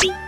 Beep.